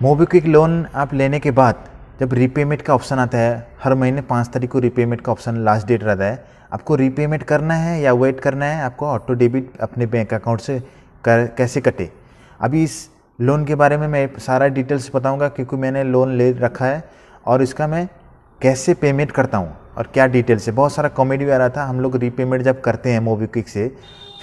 MobiKwik loan आप लेने के बाद जब रीपेमेंट का ऑप्शन आता है, हर महीने पाँच तारीख को रीपेमेंट का ऑप्शन लास्ट डेट रहता है, आपको रीपेमेंट करना है या वेट करना है, आपको ऑटो डेबिट अपने बैंक अकाउंट से कर, कैसे कटे? अभी इस लोन के बारे में मैं सारा डिटेल्स बताऊँगा क्योंकि मैंने लोन ले रखा है और इसका मैं कैसे पेमेंट करता हूँ और क्या डिटेल्स है। बहुत सारा कॉमेडी आ रहा था, हम लोग रीपेमेंट जब करते हैं मोबिक्विक से,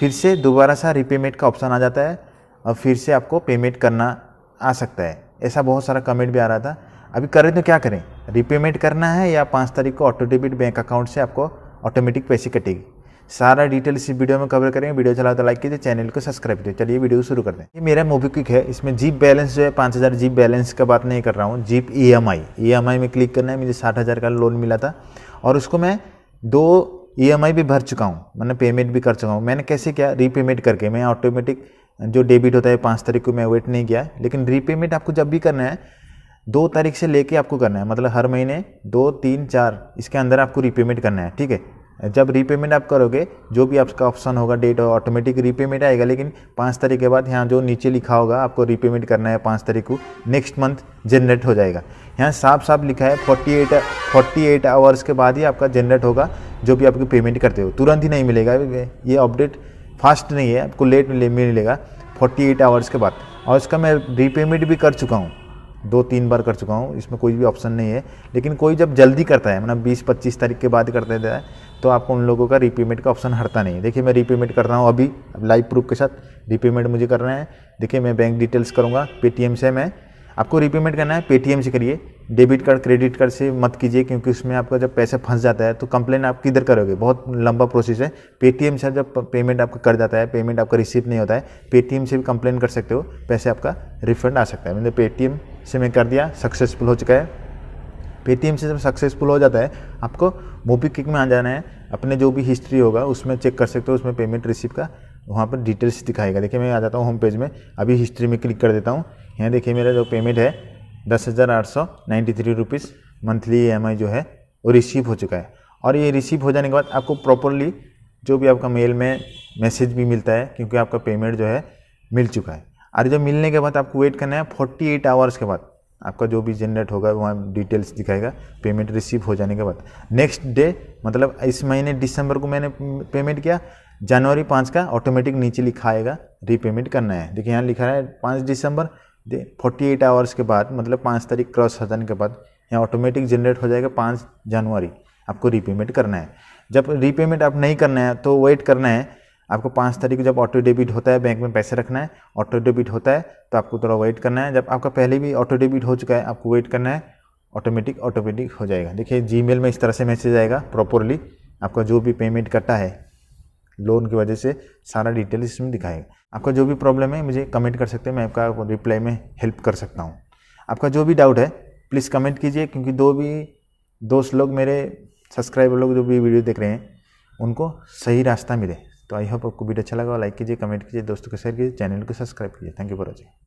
फिर से दोबारा सा रीपेमेंट का ऑप्शन आ जाता है और फिर से आपको पेमेंट करना आ सकता है। ऐसा बहुत सारा कमेंट भी आ रहा था। अभी करें तो क्या करें? रीपेमेंट करना है या पाँच तारीख को ऑटो डेबिट बैंक अकाउंट से आपको ऑटोमेटिक पैसे कटेगी। सारा डिटेल इस वीडियो में कवर करेंगे। वीडियो चला तो लाइक कीजिए चैनल को सब्सक्राइब कीजिए। चलिए वीडियो शुरू करते हैं। ये मेरा मोबिक्विक है। इसमें जीप बैलेंस जो है, पाँच हज़ार जीप बैलेंस का बात नहीं कर रहा हूँ। Jeep E M I E M I में क्लिक करना है। मुझे साठ हज़ार का लोन मिला था। और उसको मैं दो ई एम आई भी भर चुका हूँ। मैंने पेमेंट भी कर चुका हूँ। मैंने कैसे किया? रीपेमेंट करके मैं ऑटोमेटिक जो डेबिट होता है, पाँच तारीख को मैं वेट नहीं किया। लेकिन रीपेमेंट आपको जब भी करना है, दो तारीख से लेके आपको करना है। मतलब हर महीने दो, तीन, चार, इसके अंदर आपको रीपेमेंट करना है, ठीक है? जब रीपेमेंट आप करोगे, जो भी आपका ऑप्शन होगा डेट ऑटोमेटिक रीपेमेंट आएगा, लेकिन पाँच तारीख के बाद यहाँ जो नीचे लिखा होगा, आपको रीपेमेंट करना है पाँच तारीख को नेक्स्ट मंथ जनरेट हो जाएगा। यहाँ साफ़ साफ़ लिखा है forty eight forty eight hours के बाद ही आपका जनरेट होगा, जो भी आपको पेमेंट करते हो। तुरंत ही नहीं मिलेगा। ये अपडेट फास्ट नहीं है, आपको लेट मिलेगा फोर्टी एट आवर्स के बाद। और इसका मैं रीपेमेंट भी कर चुका हूँ। दो तीन बार कर चुका हूँ, इसमें कोई भी ऑप्शन नहीं है। लेकिन कोई जब जल्दी करता है मतलब बीस पच्चीस तारीख के बाद करते है तो आपको उन लोगों का रीपेमेंट का ऑप्शन हटता नहीं देखिए, मैं रीपेमेंट कर रहा हूँ अभी लाइव प्रूफ के साथ। रीपेमेंट मुझे करना है। देखिए, मैं बैंक डिटेल्स करूँगा। पेटीएम से मैं आपको रीपेमेंट करना है पेटीएम से करिए। डेबिट कार्ड क्रेडिट कार्ड से मत कीजिए, क्योंकि उसमें आपका जब पैसा फंस जाता है तो कंप्लेन आप किधर करोगे? बहुत लंबा प्रोसेस है। पेटीएम से जब पेमेंट आपका कर जाता है पेमेंट आपका रिसीव नहीं होता है पेटीएम से भी कंप्लेन कर सकते हो। पैसे आपका रिफंड आ सकता है। मैंने पेटीएम से मैं कर दिया सक्सेसफुल हो चुका है। पेटीएम से जब सक्सेसफुल हो जाता है, आपको मोबी किक में आ जाना है। अपने जो भी हिस्ट्री होगा, उसमें चेक कर सकते हो, उसमें पेमेंट रिसीव का, वहाँ पर डिटेल्स दिखाएगा। देखिए, मैं आ जाता हूँ होम पेज में। अभी हिस्ट्री में क्लिक कर देता हूँ। यहाँ देखिए मेरा जो पेमेंट है, दस हज़ार आठ सौ ninety three rupees monthly E जो है, वो रिसीव हो चुका है। और ये रिसीव हो जाने के बाद आपको प्रॉपरली जो भी आपका मेल में मैसेज भी मिलता है, क्योंकि आपका पेमेंट जो है, मिल चुका है। और जब मिलने के बाद आपको वेट करना है, फोर्टी एट आवर्स के बाद आपका जो भी जनरेट होगा, वहाँ डिटेल्स दिखाएगा, पेमेंट रिसीव हो जाने के बाद। नेक्स्ट डे मतलब इस महीने दिसंबर को मैंने पेमेंट किया, जनवरी पाँच का ऑटोमेटिक नीचे लिखा आएगा, रीपेमेंट करना है। देखिए यहाँ लिखा है, पाँच दिसंबर दे फोर्टी एट आवर्स के बाद मतलब पाँच तारीख क्रॉस हो जाने के बाद, यहाँ ऑटोमेटिक जनरेट हो जाएगा पाँच जनवरी। आपको रीपेमेंट करना है। जब रीपेमेंट आप नहीं करना है तो वेट करना है। आपको पाँच तारीख को जब ऑटो डेबिट होता है बैंक में पैसे रखना है ऑटो डेबिट होता है तो आपको थोड़ा वेट करना है। जब आपका पहले भी ऑटो डेबिट हो चुका है, आपको वेट करना है ऑटोमेटिक ऑटोमेटिक हो जाएगा। देखिए जी में इस तरह से मैसेज आएगा प्रॉपरली आपका जो भी पेमेंट कटा है लोन की वजह से सारा डिटेल इसमें दिखाएगा। आपका जो भी प्रॉब्लम है, मुझे कमेंट कर सकते हैं, मैं आपका रिप्लाई में हेल्प कर सकता हूँ। आपका जो भी डाउट है प्लीज़ कमेंट कीजिए, क्योंकि दो भी दोस्त लोग मेरे सब्सक्राइबर लोग जो भी वीडियो देख रहे हैं, उनको सही रास्ता मिले। तो आई होप आपको वीडियो अच्छा लगा लाइक कीजिए कमेंट कीजिए, दोस्तों को शेयर कीजिए चैनल को सब्सक्राइब कीजिए। Thank you for watching